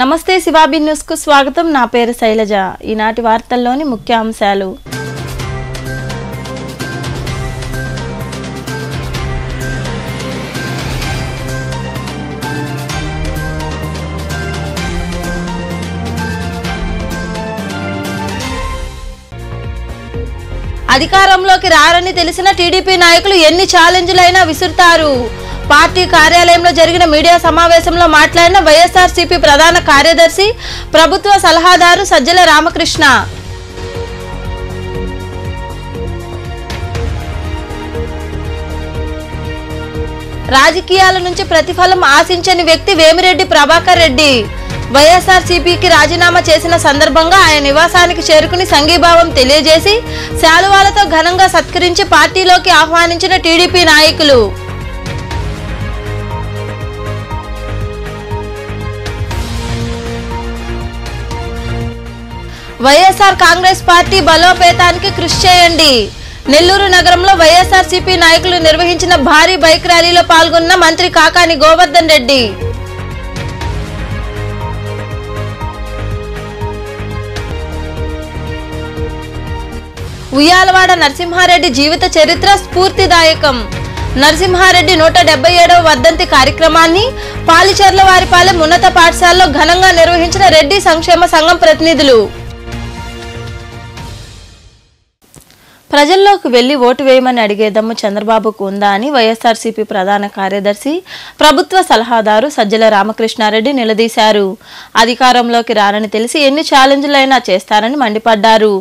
నమస్తే శివాబి న్యూస్కు స్వాగతం. నా పేరు శైలజ. ఈనాటి వార్తల్లోని ముఖ్య అంశాలు అధికారంలోకి రారని తెలిసిన టీడీపీ నాయకులు ఎన్ని ఛాలెంజ్లైనా విసురుతారు. పార్టీ కార్యాలయంలో జరిగిన మీడియా సమావేశంలో మాట్లాడిన వైఎస్ఆర్సీపీ ప్రధాన కార్యదర్శి ప్రభుత్వ సలహాదారు సజ్జల రామకృష్ణ. రాజకీయాల నుంచి ప్రతిఫలం ఆశించని వ్యక్తి వేమిరెడ్డి ప్రభాకర్ రెడ్డి. వైఎస్ఆర్సీపీకి రాజీనామా చేసిన సందర్భంగా ఆయన నివాసానికి చేరుకుని సంఘీభావం తెలియజేసి శాలువాలతో ఘనంగా సత్కరించి పార్టీలోకి ఆహ్వానించిన టీడీపీ నాయకులు. వైఎస్ఆర్ కాంగ్రెస్ పార్టీ బలోపేతానికి కృషి చేయండి. నెల్లూరు నగరంలో వైఎస్ఆర్సీపీ నాయకులు నిర్వహించిన భారీ బైక్ ర్యాలీలో పాల్గొన్న మంత్రి కాకాని గోవర్ధన్ రెడ్డి. ఉయ్యాలవాడ నరసింహారెడ్డి జీవిత చరిత్ర స్ఫూర్తిదాయకం. నరసింహారెడ్డి నూట డెబ్బై ఏడవ వర్ధంతి కార్యక్రమాన్ని పాలిచెర్ల వారిపాలెం ఉన్నత పాఠశాలలో ఘనంగా నిర్వహించిన రెడ్డి సంక్షేమ సంఘం ప్రతినిధులు. ప్రజల్లోకి వెళ్ళి ఓటు వేయమని అడిగే దమ్ము చంద్రబాబుకు ఉందా అని వైఎస్ఆర్సీపీ ప్రధాన కార్యదర్శి ప్రభుత్వ సలహాదారు సజ్జల రామకృష్ణారెడ్డి నిలదీశారు. అధికారంలోకి రారని తెలిసి ఎన్ని ఛాలెంజ్లైనా చేస్తారని మండిపడ్డారు.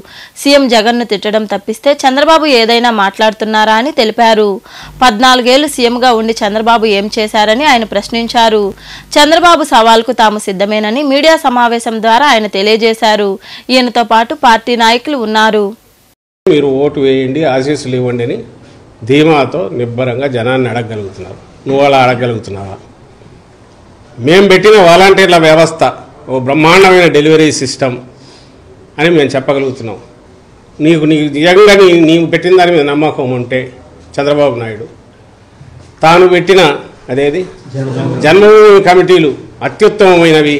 సీఎం జగన్ను తిట్టడం తప్పిస్తే చంద్రబాబు ఏదైనా మాట్లాడుతున్నారా అని తెలిపారు. పద్నాలుగేళ్ళు సీఎంగా ఉండి చంద్రబాబు ఏం చేశారని ఆయన ప్రశ్నించారు. చంద్రబాబు సవాల్కు తాము సిద్ధమేనని మీడియా సమావేశం ద్వారా ఆయన తెలియజేశారు. ఈయనతో పాటు పార్టీ నాయకులు ఉన్నారు. మీరు ఓటు వేయండి ఆశీస్సులు ఇవ్వండి అని ధీమాతో నిబ్బరంగా జనాన్ని అడగగలుగుతున్నారు. నువ్వు అలా అడగగలుగుతున్నావా? మేము పెట్టిన వాలంటీర్ల వ్యవస్థ ఓ బ్రహ్మాండమైన డెలివరీ సిస్టమ్ అని మేము చెప్పగలుగుతున్నాం. నీకు నీకు నిజంగా నీ నీవు పెట్టిన దాని మీద నమ్మకం ఉంటే చంద్రబాబు నాయుడు తాను పెట్టిన అదేది? జన్మభూమి. కమిటీలు అత్యుత్తమమైనవి.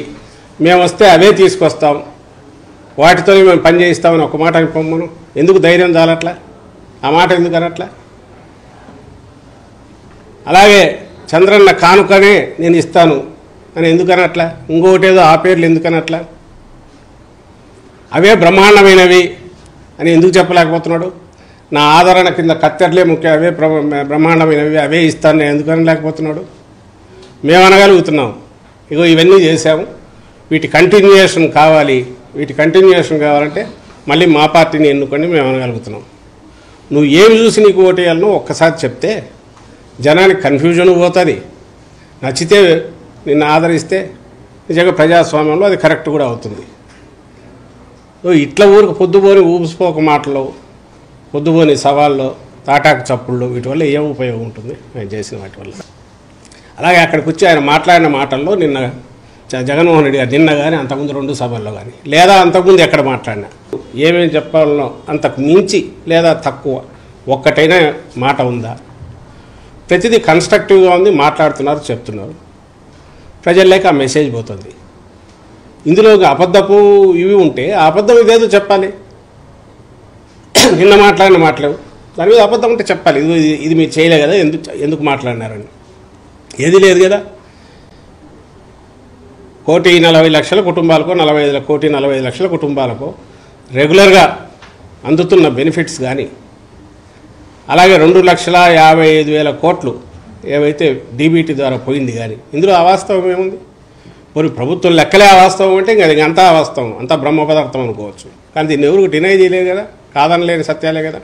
మేము వస్తే అవే తీసుకొస్తాం. వాటితో మేము పని చేయిస్తామని ఒక మాట పొమ్మను. ఎందుకు ధైర్యం చాలట్లా? ఆ మాట ఎందుకు అనట్లా? అలాగే చంద్రన్న కానుకనే నేను ఇస్తాను అని ఎందుకనట్లా ఇంకొకటేదో ఆ పేర్లు ఎందుకనట్లా అవే బ్రహ్మాండమైనవి అని ఎందుకు చెప్పలేకపోతున్నాడు? నా ఆదరణ కింద కత్తెరలే ముఖ్య. అవే బ్రహ్మాండమైనవి అవే ఇస్తాను నేను ఎందుకు అనలేకపోతున్నాడు? మేము అనగలుగుతున్నాం ఇగో ఇవన్నీ చేశాము. వీటి కంటిన్యూయేషన్ కావాలి. వీటి కంటిన్యూయేషన్ కావాలంటే మళ్ళీ మా పార్టీని ఎన్నుకొని మేము అనగలుగుతున్నాం నువ్వు ఏమి చూసి నీకు ఓటేయాలనో ఒక్కసారి చెప్తే జనానికి కన్ఫ్యూజన్ పోతుంది. నచ్చితే నిన్ను ఆదరిస్తే నిజంగా ప్రజాస్వామ్యంలో అది కరెక్ట్ కూడా అవుతుంది. నువ్వు ఇట్లా ఊరికి పొద్దుపోని ఊపిసిపోక మాటలు పొద్దుపోని సవాళ్ళు తాటాకు చప్పుళ్ళు వీటి వల్ల ఏం ఉపయోగం ఉంటుంది? ఆయన చేసిన వాటి వల్ల. అలాగే అక్కడికి వచ్చి ఆయన మాట్లాడిన మాటల్లో నిన్న జగన్మోహన్ రెడ్డి గారు నిన్న కానీ అంతకుముందు రెండు సభల్లో కానీ లేదా అంతకుముందు ఎక్కడ మాట్లాడినా ఏమేమి చెప్పాలనో అంతకు మించి లేదా తక్కువ ఒక్కటైనా మాట ఉందా? ప్రతిదీ కన్స్ట్రక్టివ్గా ఉంది మాట్లాడుతున్నారు చెప్తున్నారు. ప్రజల్లోకి ఆ మెసేజ్ పోతుంది. ఇందులో అబద్ధపు ఇవి ఉంటే ఆ అబద్ధం ఇదేదో చెప్పాలి. నిన్న మాట్లాడిన మాటలేవు. దాని మీద అబద్ధం ఉంటే చెప్పాలి. ఇది ఇది- ఇది మీరు చేయలే కదా ఎందుకు ఎందుకు మాట్లాడినారని. ఏది లేదు కదా. కోటి నలభై లక్షల కుటుంబాలకు నలభై ఐదు కోటి నలభై ఐదు లక్షల కుటుంబాలకు రెగ్యులర్గా అందుతున్న బెనిఫిట్స్ కానీ అలాగే రెండు లక్షల యాభై ఐదు వేల కోట్లు ఏవైతే డీబీటీ ద్వారా పోయింది కానీ ఇందులో అవాస్తవం ఏముంది? మరి ప్రభుత్వం లెక్కలే అవాస్తవం అంటే ఇంకా అది అంతా అవాస్తవం అంతా బ్రహ్మ పదార్థం అనుకోవచ్చు. కానీ దీన్ని ఎవరు డినై చేయలేదు కదా కాదనలేని సత్యాలే కదా.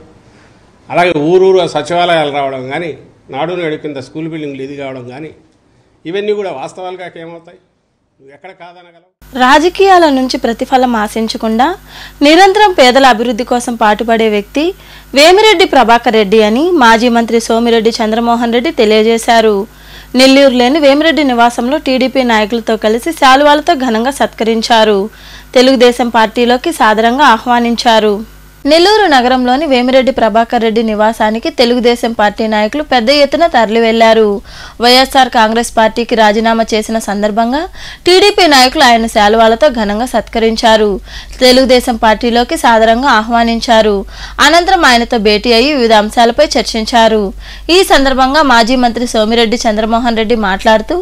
అలాగే ఊరూరు సచివాలయాలు రావడం కానీ నాడు నేడు కింద స్కూల్ బిల్డింగ్లు ఇది కావడం కానీ ఇవన్నీ కూడా వాస్తవాలుగా ఏమవుతాయి? రాజకీయాల నుంచి ప్రతిఫలం ఆశించకుండా నిరంతరం పేదల అభివృద్ధి కోసం పాటుపడే వ్యక్తి వేమిరెడ్డి ప్రభాకర్ రెడ్డి అని మాజీ మంత్రి సోమిరెడ్డి చంద్రమోహన్ రెడ్డి తెలియజేశారు. నెల్లూరులోని వేమిరెడ్డి నివాసంలో టీడీపీ నాయకులతో కలిసి శాలువాలతో ఘనంగా సత్కరించారు. తెలుగుదేశం పార్టీలోకి సాదరంగా ఆహ్వానించారు. నెల్లూరు నగరంలోని వేమిరెడ్డి ప్రభాకర్ రెడ్డి నివాసానికి తెలుగుదేశం పార్టీ నాయకులు పెద్ద ఎత్తున తరలి వెళ్ళారు వైఎస్ఆర్ కాంగ్రెస్ పార్టీకి రాజీనామా చేసిన సందర్భంగా టీడీపీ నాయకులు ఆయన శాలువాలతో ఘనంగా సత్కరించారు. తెలుగుదేశం పార్టీలోకి సాదరంగా ఆహ్వానించారు. అనంతరం ఆయనతో భేటీ అయి వివిధ అంశాలపై చర్చించారు. ఈ సందర్భంగా మాజీ మంత్రి సోమిరెడ్డి చంద్రమోహన్ రెడ్డి మాట్లాడుతూ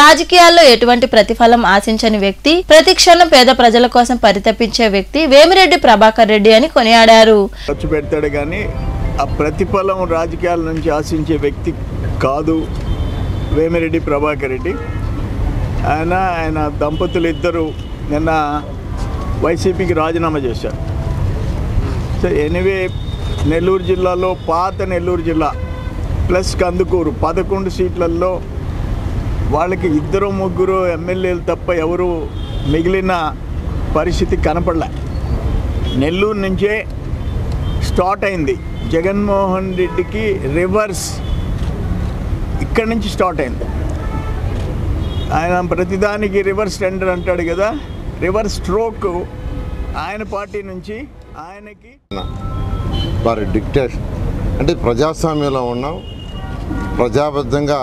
రాజకీయాల్లో ఎటువంటి ప్రతిఫలం ఆశించని వ్యక్తి ప్రతిక్షణం పేద ప్రజల కోసం పరితపించే వ్యక్తి వేమిరెడ్డి ప్రభాకర్ రెడ్డి అని కొనియాడారు. ఖర్చు పెడతాడు కానీ ఆ ప్రతిఫలం రాజకీయాల నుంచి ఆశించే వ్యక్తి కాదు వేమిరెడ్డి ప్రభాకర్ రెడ్డి. ఆయన ఆయన దంపతులు ఇద్దరు నిన్న వైసీపీకి రాజీనామా చేశారు. సో ఎనివే నెల్లూరు జిల్లాలో పాత నెల్లూరు జిల్లా ప్లస్ కందుకూరు పదకొండు సీట్లలో వాళ్ళకి ఇద్దరు ముగ్గురు ఎమ్మెల్యేలు తప్ప ఎవరు మిగిలిన పరిస్థితి కనపడలే. నెల్లూరు నుంచే స్టార్ట్ అయింది. జగన్మోహన్ రెడ్డికి రివర్స్ ఇక్కడి నుంచి స్టార్ట్ అయింది. ఆయన ప్రతిదానికి రివర్స్ టెండర్ అంటాడు కదా రివర్స్ స్ట్రోక్ ఆయన పార్టీ నుంచి ఆయనకి వారి డిక్టేషన్ అంటే ప్రజాస్వామ్యంలో ఉన్నాం. ప్రజాబద్ధంగా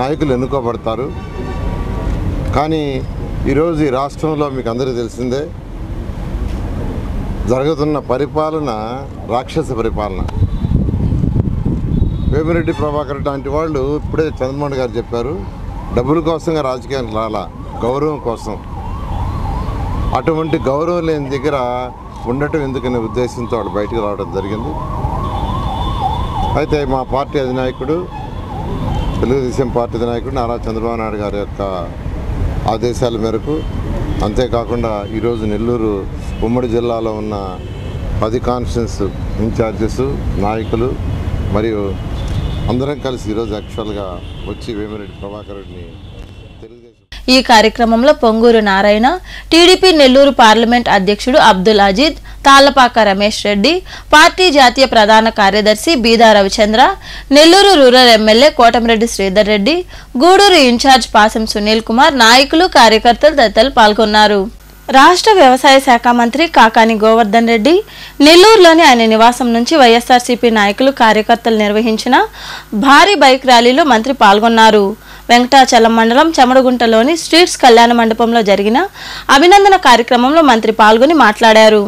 నాయకులు ఎన్నుకోబడతారు. కానీ ఈరోజు ఈ రాష్ట్రంలో మీకు అందరికీ తెలిసిందే జరుగుతున్న పరిపాలన రాక్షస పరిపాలన. వేమిరెడ్డి ప్రభాకర్ లాంటి వాళ్ళు ఇప్పుడే చంద్రమోహన్ గారు చెప్పారు డబ్బుల కోసంగా రాజకీయానికి రాలా గౌరవం కోసం. అటువంటి గౌరవం లేని దగ్గర ఉండటం ఎందుకనే ఉద్దేశంతో వాళ్ళు బయటకు రావడం జరిగింది. అయితే మా పార్టీ అధినాయకుడు తెలుగుదేశం పార్టీ అధినాయకుడు నారా చంద్రబాబు నాయుడు గారి యొక్క ఆదేశాల మేరకు అంతేకాకుండా ఈరోజు నెల్లూరు ఉమ్మడి జిల్లాలో ఉన్న పది కాన్స్టిట్యూన్స్ ఇన్ఛార్జెస్ నాయకులు మరియు అందరం కలిసి ఈరోజు యాక్చువల్గా వచ్చి వేమిరెడ్డి ప్రభాకర్ రెడ్డిని ఈ కార్యక్రమంలో పొంగూరు నారాయణ టీడీపీ నెల్లూరు పార్లమెంట్ అధ్యక్షుడు అబ్దుల్ అజీద్ తాళ్ళపాక రమేష్ రెడ్డి పార్టీ జాతీయ ప్రధాన కార్యదర్శి Beeda Ravichandra Nellore rural MLA Kotamreddy Sridhar Reddy Gudur incharge Pasam Sunil Kumar నాయకులు కార్యకర్తలు తదితరులు పాల్గొన్నారు. రాష్ట్ర వ్యవసాయ శాఖ మంత్రి కాకాని గోవర్ధన్ రెడ్డి నెల్లూరులోని ఆయన నివాసం నుంచి వైఎస్ఆర్సీపీ నాయకులు కార్యకర్తలు నిర్వహించిన భారీ బైక్ ర్యాలీలో మంత్రి పాల్గొన్నారు. వెంకటాచలం మండలం చమడగుంటలోని స్ట్రీట్స్ కళ్యాణ మండపంలో జరిగిన అభినందన కార్యక్రమంలో మంత్రి పాల్గొని మాట్లాడారు.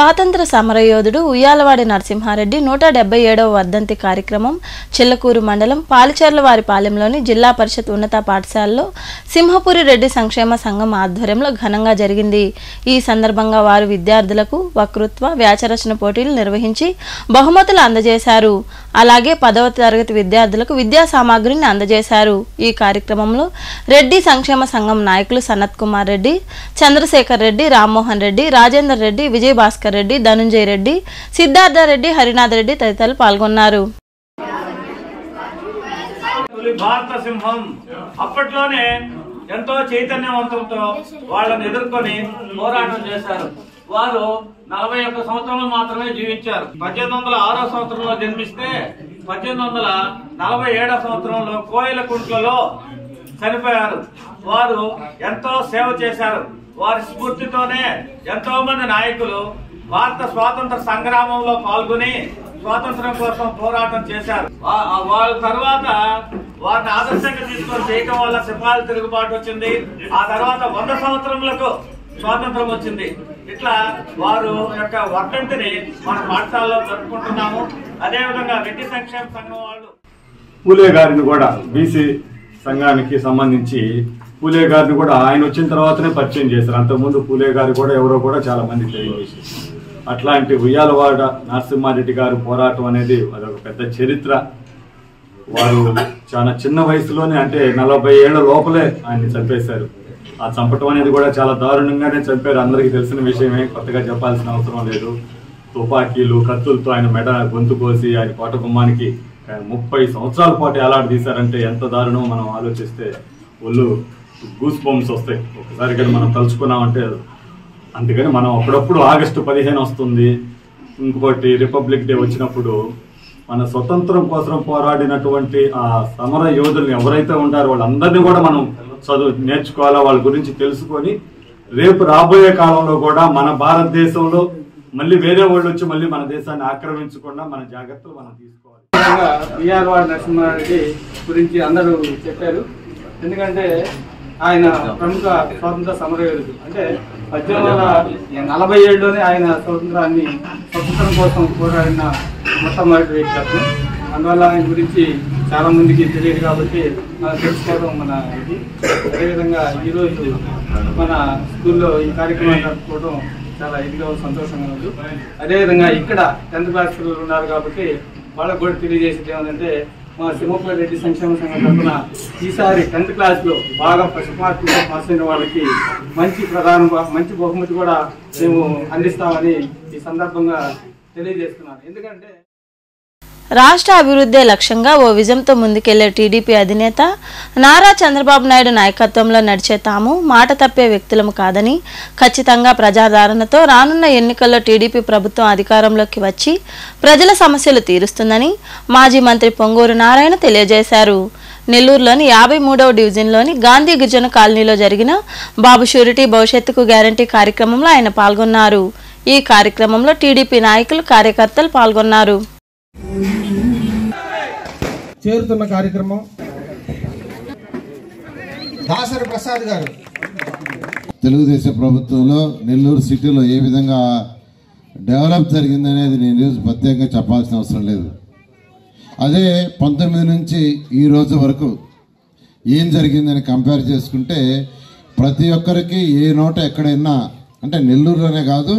స్వాతంత్ర సమరయోధుడు ఉయ్యాలవాడి నరసింహారెడ్డి నూట డెబ్బై ఏడవ వర్ధంతి కార్యక్రమం చిల్లకూరు మండలం పాలిచెర్లవారి పాలెంలోని జిల్లా పరిషత్ ఉన్నత పాఠశాలలో సింహపురి రెడ్డి సంక్షేమ సంఘం ఆధ్వర్యంలో ఘనంగా జరిగింది. ఈ సందర్భంగా వారు విద్యార్థులకు వక్తృత్వ వ్యాచరచన పోటీలు నిర్వహించి బహుమతులు అందజేశారు. అలాగే పదవ తరగతి విద్యార్థులకు విద్యా సామాగ్రిని అందజేశారు. ఈ కార్యక్రమంలో రెడ్డి సంక్షేమ సంఘం నాయకులు సనత్ కుమార్ రెడ్డి చంద్రశేఖర్ రెడ్డి రామ్మోహన్ రెడ్డి రాజేందర్ రెడ్డి విజయ్ భాస్కర్ రెడ్డి ధనుంజయ రెడ్డి సిద్ధార్థ రెడ్డి హరినాథ్ రెడ్డి తదితరులు పాల్గొన్నారు. భారత సింహం. అప్పట్లోనే ఎంతో చైతన్యవంతంతో వాళ్ళని ఎదుర్కొని పోరాటం చేశారు. వారు నలభై ఒక్క సంవత్సరంలో మాత్రమే జీవించారు. పద్దెనిమిది వందల ఆరో సంవత్సరంలో జన్మిస్తే పద్దెనిమిది వందల నలభై ఏడో సంవత్సరంలో కోయిలకుంట్లలో చనిపోయారు. వారు ఎంతో సేవ చేశారు. వారి స్ఫూర్తితోనే ఎంతో మంది నాయకులు భారత స్వాతంత్ర సంగ్రామంలో పాల్గొని స్వాతంత్రం కోసం పోరాటం చేశారు. వాళ్ళ తర్వాత వారిని ఆదర్శంగా తీసుకొని చేయటం వల్ల సిపాయిల తిరుగుబాటు వచ్చింది. ఆ తర్వాత వంద సంవత్సరములకు స్వాతంత్రం వచ్చింది. ఇట్లా వారు యొక్క వర్ధంతిని మన పాఠశాలలో జరుపుకుంటున్నాము. అదేవిధంగా రెడ్డి సంక్షేమ సంఘం వాళ్ళు పూలే గారిని కూడా బీసీ సంఘానికి సంబంధించి పూలే గారిని కూడా ఆయన వచ్చిన తర్వాతనే పరిచయం చేశారు. అంతకుముందు పూలే గారు కూడా ఎవరో కూడా చాలా మంది తెలియజేశారు. అట్లాంటి ఉయ్యాలవాడ నరసింహారెడ్డి గారు పోరాటం అనేది అదొక పెద్ద చరిత్ర. వారు చాలా చిన్న వయసులోనే అంటే నలభై ఏళ్ళ లోపలే ఆయన్ని చంపేశారు. ఆ చంపటం అనేది కూడా చాలా దారుణంగానే చంపారు. అందరికీ తెలిసిన విషయమే కొత్తగా చెప్పాల్సిన అవసరం లేదు. తుపాకీలు కత్తులతో ఆయన మెడ గొంతు కోసి ఆయన కోట గుమ్మానికి ముప్పై సంవత్సరాల పాటు ఎలాంటి తీశారంటే ఎంత దారుణం మనం ఆలోచిస్తే ఒళ్ళు గూస్ బంప్స్ వస్తాయి. ఒకసారి కానీ మనం తలుచుకున్నామంటే అందుకని మనం అప్పుడప్పుడు ఆగస్టు పదిహేను వస్తుంది. ఇంకొకటి రిపబ్లిక్ డే వచ్చినప్పుడు మన స్వతంత్రం కోసం పోరాడినటువంటి ఆ సమర యోధులు ఎవరైతే ఉంటారో వాళ్ళందరినీ కూడా మనం చదువు నేర్చుకోవాలా వాళ్ళ గురించి తెలుసుకొని రేపు రాబోయే కాలంలో కూడా మన భారతదేశంలో మళ్ళీ వేరే వాళ్ళు వచ్చి మళ్ళీ మన దేశాన్ని ఆక్రమించకుండా మన జాగ్రత్తలు మనం తీసుకోవాలి. బీఆర్ వాడు నరసింహారెడ్డి గురించి అందరూ చెప్పారు. ఎందుకంటే ఆయన ప్రముఖ స్వాతంత్ర సమరయోధుడు. అంటే పద్దెనిమిది వందల నలభై ఏడులోనే ఆయన స్వతంత్రాన్ని స్వతంత్రం కోసం పోరాడిన మొట్టమొదటి వ్యక్తి అతను. అందువల్ల ఆయన గురించి చాలా మందికి తెలియదు కాబట్టి మనం తెలుసుకోవడం మన ఇది. అదేవిధంగా ఈరోజు మన స్కూల్లో ఈ కార్యక్రమాన్ని జరుపుకోవడం చాలా ఇదిగా సంతోషంగా ఉంది. అదేవిధంగా ఇక్కడ టెన్త్ క్లాస్ పిల్లలు ఉన్నారు కాబట్టి వాళ్ళకు కూడా తెలియజేసేది ఏమంటే మా సింహపుల రెడ్డి సంక్షేమ సంఘం తరఫున ఈసారి టెన్త్ క్లాస్లో బాగా ఫస్ట్ మార్కులు పాస్ అయిన వాళ్ళకి మంచి ప్రధాన మంచి బహుమతి కూడా మేము అందిస్తామని ఈ సందర్భంగా తెలియజేస్తున్నాను. ఎందుకంటే రాష్ట్ర అభివృద్ధే లక్ష్యంగా ఓ విజయంతో ముందుకెళ్ళే టీడీపీ అధినేత నారా చంద్రబాబు నాయుడు నాయకత్వంలో నడిచే తాము మాట తప్పే వ్యక్తులము కాదని ఖచ్చితంగా ప్రజాదరణతో రానున్న ఎన్నికల్లో టీడీపీ ప్రభుత్వం అధికారంలోకి వచ్చి ప్రజల సమస్యలు తీరుస్తుందని మాజీ మంత్రి పొంగూరు నారాయణ తెలియజేశారు. నెల్లూరులోని యాభై మూడవ డివిజన్లోని గాంధీ గిరిజన కాలనీలో జరిగిన బాబు షూరిటీ భవిష్యత్తుకు గ్యారంటీ కార్యక్రమంలో ఆయన పాల్గొన్నారు. ఈ కార్యక్రమంలో టీడీపీ నాయకులు కార్యకర్తలు పాల్గొన్నారు. చేరుతున్న కార్యక్రమం. దాసరి ప్రసాద్ గారు. తెలుగుదేశం ప్రభుత్వంలో నెల్లూరు సిటీలో ఏ విధంగా డెవలప్ జరిగిందనేది నేను ఈరోజు ప్రత్యేకంగా చెప్పాల్సిన అవసరం లేదు. అదే పంతొమ్మిది నుంచి ఈ రోజు వరకు ఏం జరిగిందని కంపేర్ చేసుకుంటే ప్రతి ఒక్కరికి ఏ నోట ఎక్కడైనా అంటే నెల్లూరులోనే కాదు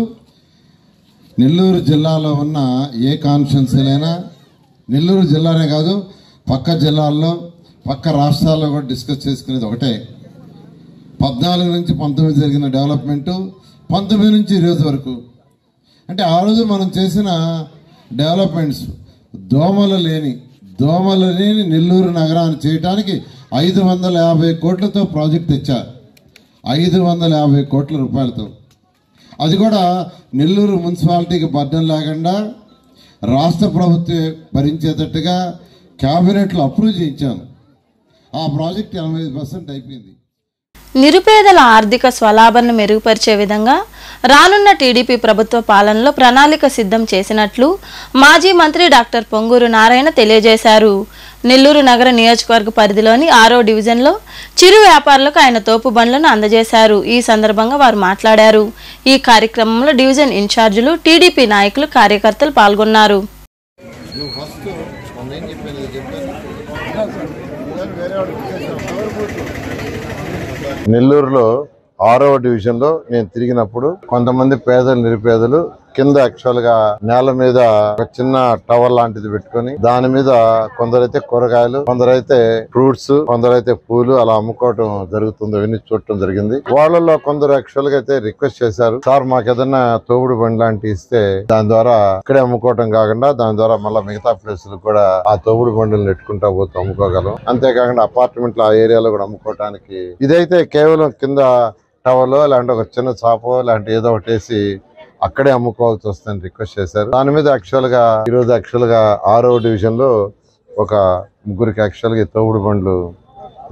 నెల్లూరు జిల్లాలో ఉన్న ఏ కాన్స్టిట్యున్సీలైనా నెల్లూరు జిల్లానే కాదు పక్క జిల్లాల్లో పక్క రాష్ట్రాల్లో కూడా డిస్కస్ చేసుకునేది ఒకటే. పద్నాలుగు నుంచి పంతొమ్మిది జరిగిన డెవలప్మెంటు పంతొమ్మిది నుంచి ఈరోజు వరకు. అంటే ఆ రోజు మనం చేసిన డెవలప్మెంట్స్ దోమలు లేని దోమలు లేని నెల్లూరు నగరాన్ని చేయడానికి ఐదు వందల యాభై కోట్లతో ప్రాజెక్ట్ తెచ్చారు ఐదు వందల యాభై కోట్ల రూపాయలతో. అది కూడా నెల్లూరు మున్సిపాలిటీకి బద్దం లేకుండా రాష్ట్ర ప్రభుత్వం భరించేటట్టుగా క్యాబినెట్లో అప్రూవ్ చేయించాను ఆ ప్రాజెక్ట్ ఎనభై పర్సెంట్ అయిపోయింది. నిరుపేదల ఆర్థిక స్వలాభాన్ని మెరుగుపరిచే విధంగా రానున్న టీడీపీ ప్రభుత్వ పాలనలో ప్రణాళిక సిద్ధం చేసినట్లు మాజీ మంత్రి డాక్టర్ పొంగూరు నారాయణ తెలియజేశారు. నెల్లూరు నగర నియోజకవర్గ పరిధిలోని ఆరో డివిజన్లో చిరు వ్యాపారులకు ఆయన తోపు బండ్లను అందజేశారు. ఈ సందర్భంగా వారు మాట్లాడారు. ఈ కార్యక్రమంలో డివిజన్ ఇన్ఛార్జీలు టీడీపీ నాయకులు కార్యకర్తలు పాల్గొన్నారు. నెల్లూరులో ఆరవ డివిజన్లో నేను తిరిగినప్పుడు కొంతమంది పేదలు నిరుపేదలు కింద యాక్చువల్గా నేల మీద ఒక చిన్న టవర్ లాంటిది పెట్టుకొని దాని మీద కొందరైతే కూరగాయలు కొందరైతే ఫ్రూట్స్ కొందరైతే పూలు అలా అమ్ముకోవటం జరుగుతుంది అవన్నీ చూడటం జరిగింది. వాళ్ళలో కొందరు యాక్చువల్గా అయితే రిక్వెస్ట్ చేశారు సార్ మాకు ఏదైనా తోపుడు బండి లాంటివి ఇస్తే దాని ద్వారా ఇక్కడే అమ్ముకోవటం కాకుండా దాని ద్వారా మళ్ళీ మిగతా ప్లేసులు కూడా ఆ తోపుడు బండిని నెట్టుకుంటా పోతూ అమ్ముకోగలం. అంతేకాకుండా అపార్ట్మెంట్లు ఆ ఏరియాలో కూడా అమ్ముకోవటానికి ఇదైతే కేవలం కింద టవర్లో లేదంటే ఒక చిన్న చాపో లాంటి ఏదో ఒకటి వేసి అక్కడే అమ్ముకోవాల్సి వస్తుందని రిక్వెస్ట్ చేశారు. దాని మీద యాక్చువల్గా ఈ రోజు యాక్చువల్గా ఆరో డివిజన్లో ఒక ముగ్గురికి యాక్చువల్గా తోవుడు తోపుడు బండ్లు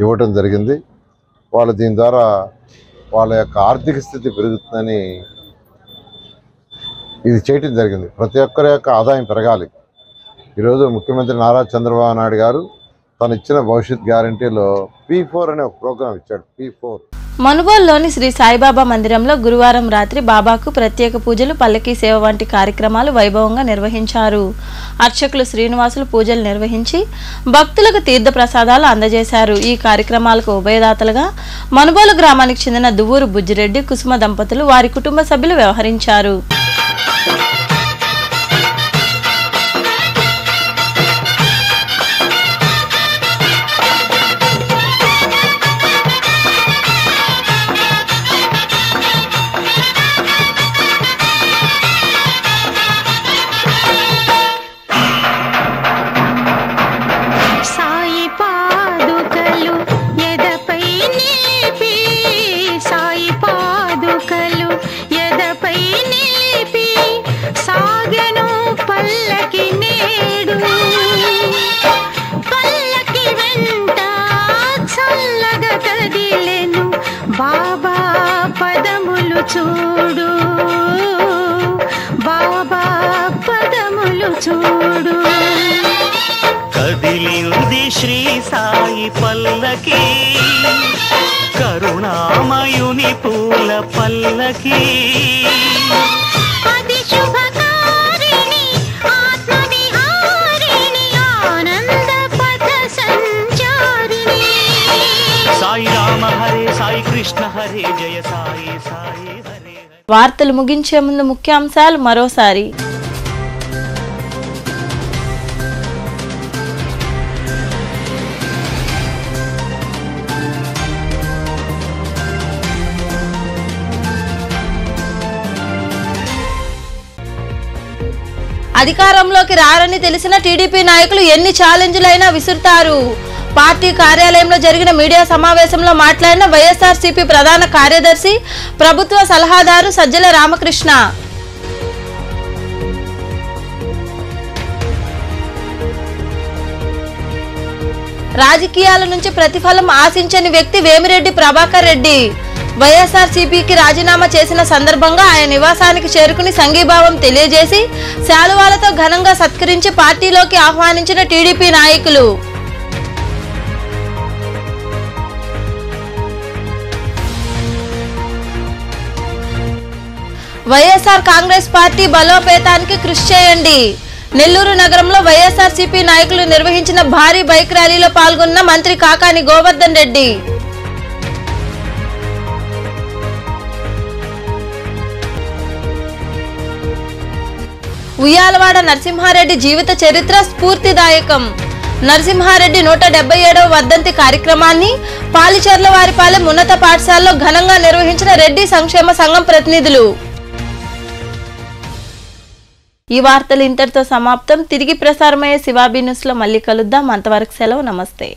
ఇవ్వటం జరిగింది. వాళ్ళు దీని ద్వారా వాళ్ళ యొక్క ఆర్థిక స్థితి పెరుగుతుందని ఇది చేయటం జరిగింది. ప్రతి ఒక్కరి యొక్క ఆదాయం పెరగాలి. ఈరోజు ముఖ్యమంత్రి నారా చంద్రబాబు నాయుడు గారు తను ఇచ్చిన భవిష్యత్ గ్యారంటీలో పీ ఫోర్ అనే ఒక ప్రోగ్రాం ఇచ్చాడు. పీ ఫోర్ మనుబోల్లోని శ్రీ సాయిబాబా మందిరంలో గురువారం రాత్రి బాబాకు ప్రత్యేక పూజలు పల్లకీ సేవ వంటి కార్యక్రమాలు వైభవంగా నిర్వహించారు. అర్చకులు శ్రీనివాసులు పూజలు నిర్వహించి భక్తులకు తీర్థ ప్రసాదాలు అందజేశారు. ఈ కార్యక్రమాలకు ఉభయదాతలుగా మనుబోలు గ్రామానికి చెందిన దువ్వూరు బుజ్జిరెడ్డి కుసుమ దంపతులు వారి కుటుంబ సభ్యులు వ్యవహరించారు. కదిలింది శ్రీ సాయి పల్లకి. కరుణామయుని పూల పల్లకి. అది శుభకారిణి ఆత్మవిహారిణి ఆనంద పథ సంచారిణి. సాయి రామ హరే సాయి కృష్ణ హరే జయ సాయి సాయి హరే. వార్తలు ముగించే ముందు ముఖ్యాంశాలు మరోసారి. అధికారంలోకి రారని తెలిసిన టీడీపీ నాయకులు ఎన్ని ఛాలెంజ్లైనా విసురుతారు. పార్టీ కార్యాలయంలో జరిగిన మీడియా సమావేశంలో మాట్లాడిన వైఎస్ఆర్సీపీ ప్రధాన కార్యదర్శి ప్రభుత్వ సలహాదారు సజ్జల రామకృష్ణ. రాజకీయాల నుంచి ప్రతిఫలం ఆశించని వ్యక్తి వేమిరెడ్డి ప్రభాకర్ రెడ్డి. వైఎస్ఆర్సీపీకి రాజీనామా చేసిన సందర్భంగా ఆయన నివాసానికి చేరుకుని సంఘీభావం తెలియజేసి శాలువాలతో ఘనంగా సత్కరించి పార్టీలోకి ఆహ్వానించిన టీడీపీ నాయకులు. వైఎస్ఆర్ కాంగ్రెస్ పార్టీ బలోపేతానికి కృషి చేయండి. నెల్లూరు నగరంలో వైఎస్ఆర్సీపీ నాయకులు నిర్వహించిన భారీ బైక్ ర్యాలీలో పాల్గొన్న మంత్రి కాకాని గోవర్ధన్ రెడ్డి. ఉయ్యాలవాడ నరసింహారెడ్డి జీవిత చరిత్ర స్ఫూర్తిదాయకం. నరసింహారెడ్డి నూట డెబ్బై ఏడవ వర్ధంతి కార్యక్రమాన్ని పాలిచర్ల వారిపాలెం ఉన్నత పాఠశాలలో ఘనంగా నిర్వహించిన రెడ్డి సంక్షేమ సంఘం ప్రతినిధులు. ఈ వార్తలు ఇంతటితో సమాప్తం. తిరిగి ప్రసారమయ్యే శివాబీ న్యూస్లో మళ్ళీ కలుద్దాం. అంతవరకు సెలవు. నమస్తే.